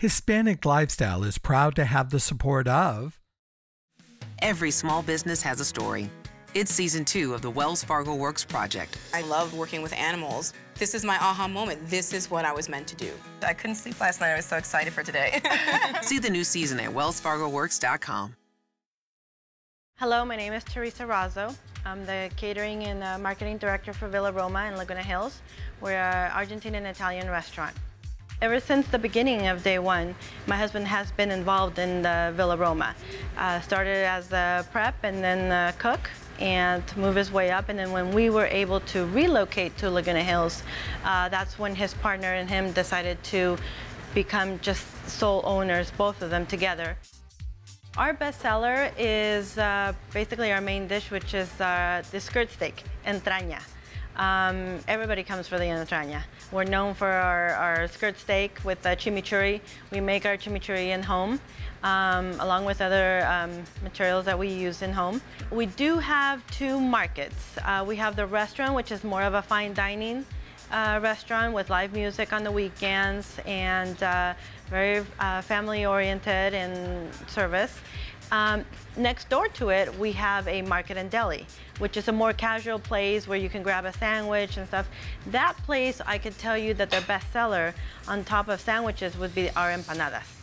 Hispanic Lifestyle is proud to have the support of Every small business has a story. It's season two of the Wells Fargo Works project. I love working with animals. This is my aha moment. This is what I was meant to do. I couldn't sleep last night. I was so excited for today. See the new season at wellsfargoworks.com. Hello, my name is Teresa Razo. I'm the catering and uh, marketing director for Villa Roma in Laguna Hills. We're an Argentine and Italian restaurant. Ever since the beginning of day one, my husband has been involved in the Villa Roma. Uh, started as a prep and then cook and move his way up. And then when we were able to relocate to Laguna Hills, uh, that's when his partner and him decided to become just sole owners, both of them together. Our best seller is uh, basically our main dish, which is uh, the skirt steak, entraña. Um, everybody comes for the entraña. We're known for our, our skirt steak with the chimichurri. We make our chimichurri in home, um, along with other um, materials that we use in home. We do have two markets. Uh, we have the restaurant, which is more of a fine dining uh, restaurant with live music on the weekends and uh, very uh, family oriented in service. Um, next door to it, we have a market and deli, which is a more casual place where you can grab a sandwich and stuff. That place, I could tell you that their best seller on top of sandwiches would be our empanadas.